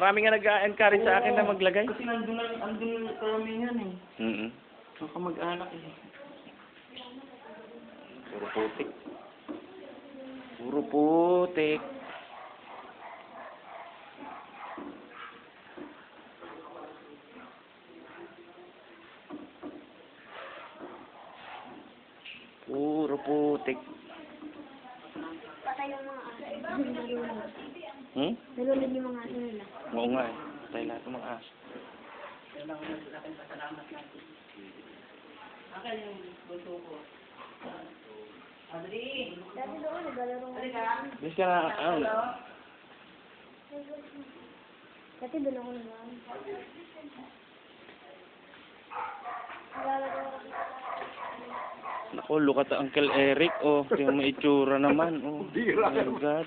Marami nga nag-encourage sa akin na maglagay. Kasi nandun na, nandun na karamihan eh. Mm Mga kamag-anak eh. Puro putik. Puro putik. Puro putik. Patay yung mga. Hmm? Nalulog yung mga aso nila. Oo nga eh. Patay lahat ng mga aso. Dati doon, naglalaro nga. Bis ka na, ano, Dati doon ako naman. Naku, look at Uncle Eric. Oh, yung may itsura naman. Oh, my God.